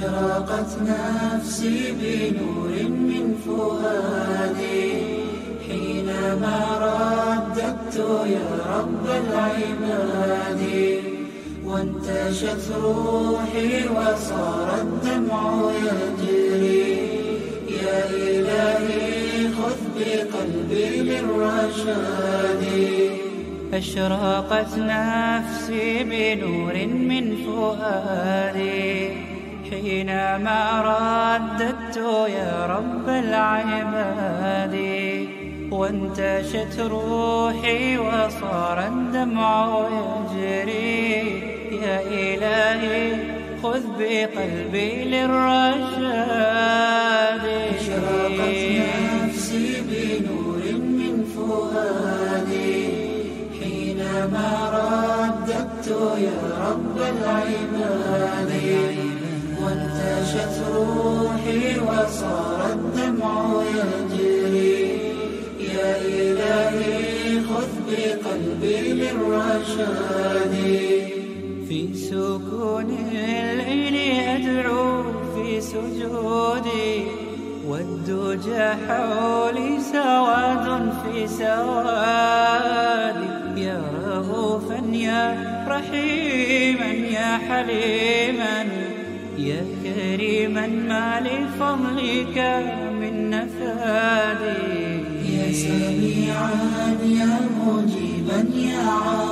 أشرقت نفسي بنور من فؤادي. حينما رددت يا رب العباد وانتشت روحي وصار الدمع يجري. يا إلهي خذ بقلبي للرشاد. أشرقت نفسي بنور من فؤادي. حينما رددت يا رب العباد وانتشت روحي وصار الدمع يجري. يا إلهي خذ بقلبي للرشاد. أشرقت نفسي بنور من فؤادي. حينما رددت يا رب العباد وانتشت روحي وصار الدمع يجري. يا إلهي خذ بقلبي للرشاد. في سكون الليل أدعو في سجودي. والدجى حولي سواد في سوادي. يا رؤوفا يا رحيما يا حليما. يا كريما ما لفضلك من نفادي يا سميعا يا مجيبا يا عظيما